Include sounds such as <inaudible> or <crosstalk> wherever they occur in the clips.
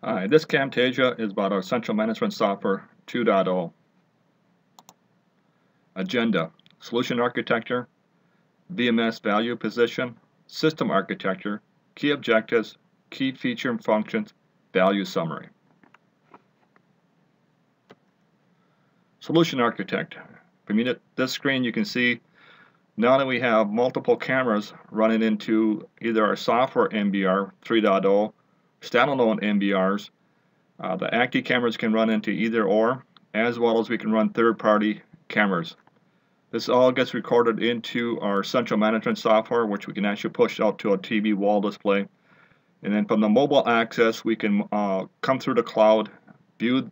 Hi, this Camtasia is about our Central Management Software 2.0. Agenda, Solution Architecture, VMS Value Position, System Architecture, Key Objectives, Key Feature and Functions, Value Summary. Solution Architect. From this screen you can see now that we have multiple cameras running into either our software NVR 3.0 standalone NVRs. Uh, the ACTi cameras can run into either or, as well as we can run third-party cameras. This all gets recorded into our central management software, which we can actually push out to a TV wall display. And then from the mobile access, we can uh, come through the cloud, view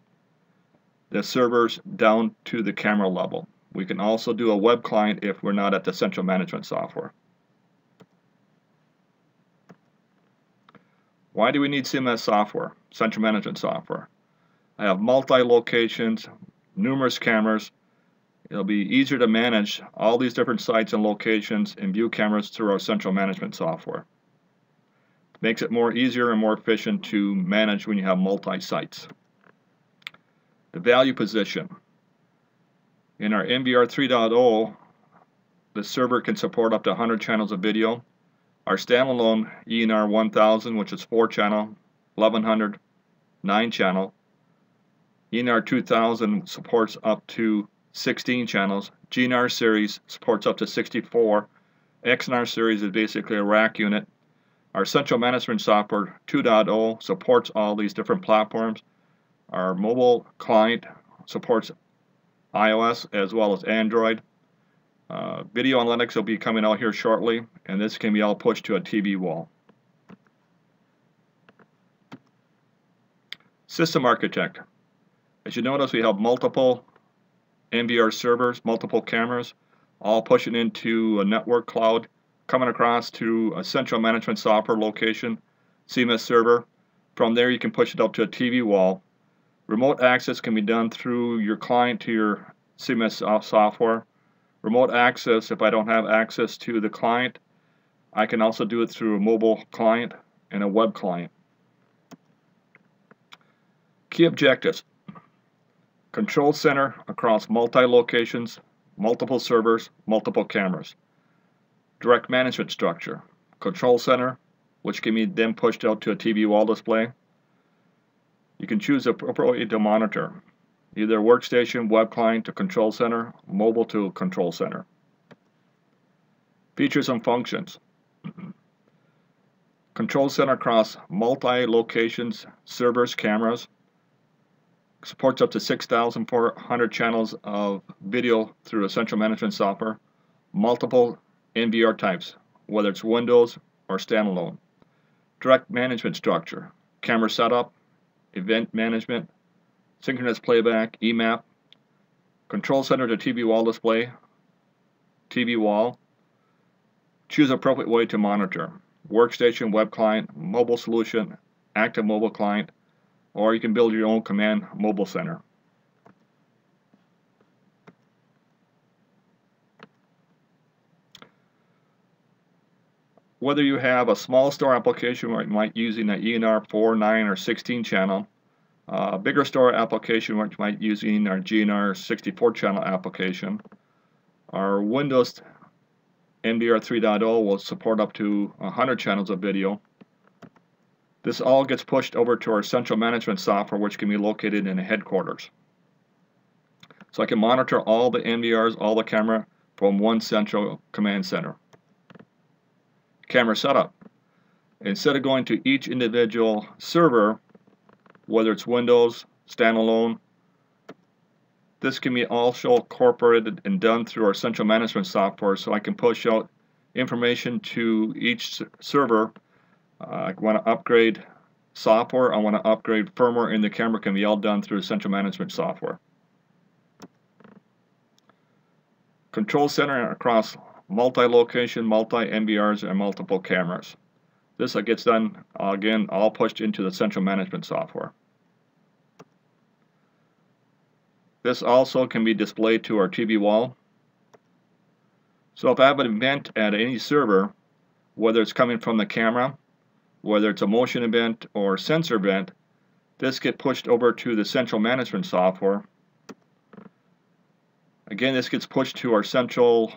the servers down to the camera level. We can also do a web client if we're not at the central management software. Why do we need CMS software, central management software? I have multi-locations, numerous cameras. It'll be easier to manage all these different sites and locations and view cameras through our central management software. Makes it more easier and more efficient to manage when you have multi-sites. The value position. In our NVR 3.0, the server can support up to 100 channels of video our standalone ENR 1000, which is 4 channel, 1100, 9 channel. ENR 2000 supports up to 16 channels. GNR series supports up to 64. XNR series is basically a rack unit. Our central management software 2.0 supports all these different platforms. Our mobile client supports iOS as well as Android. Uh, video Linux will be coming out here shortly, and this can be all pushed to a TV wall. System Architect. As you notice, we have multiple NVR servers, multiple cameras, all pushing into a network cloud, coming across to a central management software location, CMS server. From there, you can push it up to a TV wall. Remote access can be done through your client to your CMS software Remote access, if I don't have access to the client, I can also do it through a mobile client and a web client. Key objectives. Control center across multi-locations, multiple servers, multiple cameras. Direct management structure. Control center, which can be then pushed out to a TV wall display. You can choose appropriately to monitor either workstation, web client to control center, mobile to control center. Features and functions. <clears throat> control center across multi-locations, servers, cameras. Supports up to 6,400 channels of video through a central management software. Multiple NVR types, whether it's Windows or standalone. Direct management structure, camera setup, event management, synchronous playback, EMAP, control center to TV wall display, TV wall. Choose appropriate way to monitor. Workstation, web client, mobile solution, active mobile client, or you can build your own command mobile center. Whether you have a small store application where you might using an ENR 4, 9, or 16 channel, uh, bigger store application, which might using our GNR 64 channel application. Our Windows NVR 3.0 will support up to 100 channels of video. This all gets pushed over to our central management software, which can be located in the headquarters. So I can monitor all the NVRs, all the camera from one central command center. Camera setup. Instead of going to each individual server, whether it's Windows, standalone. This can be also incorporated and done through our central management software so I can push out information to each server. Uh, I want to upgrade software, I want to upgrade firmware, and the camera can be all done through central management software. Control center across multi-location, multi-NVRs, and multiple cameras. This gets done, again, all pushed into the central management software. This also can be displayed to our TV wall. So if I have an event at any server, whether it's coming from the camera, whether it's a motion event or sensor event, This gets pushed over to the central management software. Again, this gets pushed to our central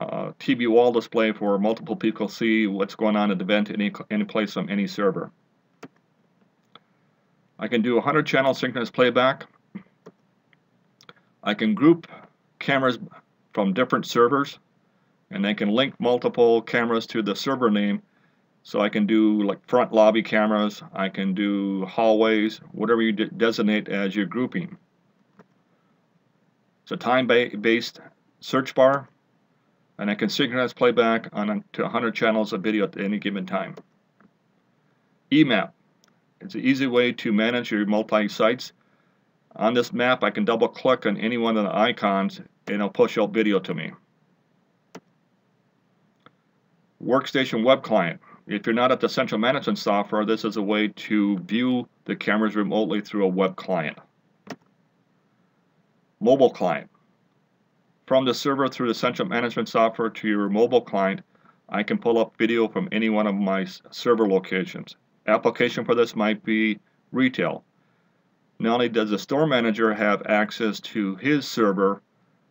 uh, TV wall display for multiple people see what's going on at the event any, any place on any server. I can do 100 channel synchronous playback. I can group cameras from different servers and I can link multiple cameras to the server name so I can do like front lobby cameras, I can do hallways, whatever you de designate as your grouping. It's a time-based search bar and I can synchronize playback on to 100 channels of video at any given time. EMAP. It's an easy way to manage your multi-sites. On this map, I can double click on any one of the icons and it'll push out video to me. Workstation Web Client. If you're not at the central management software, this is a way to view the cameras remotely through a web client. Mobile client. From the server through the central management software to your mobile client, I can pull up video from any one of my server locations. Application for this might be retail. Not only does the store manager have access to his server,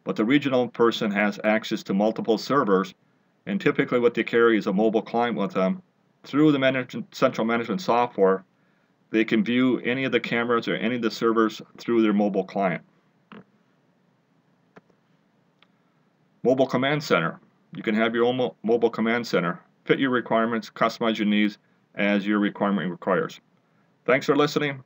but the regional person has access to multiple servers, and typically what they carry is a mobile client with them. Through the management, central management software, they can view any of the cameras or any of the servers through their mobile client. Mobile Command Center. You can have your own mo mobile command center. Fit your requirements, customize your needs as your requirement requires. Thanks for listening.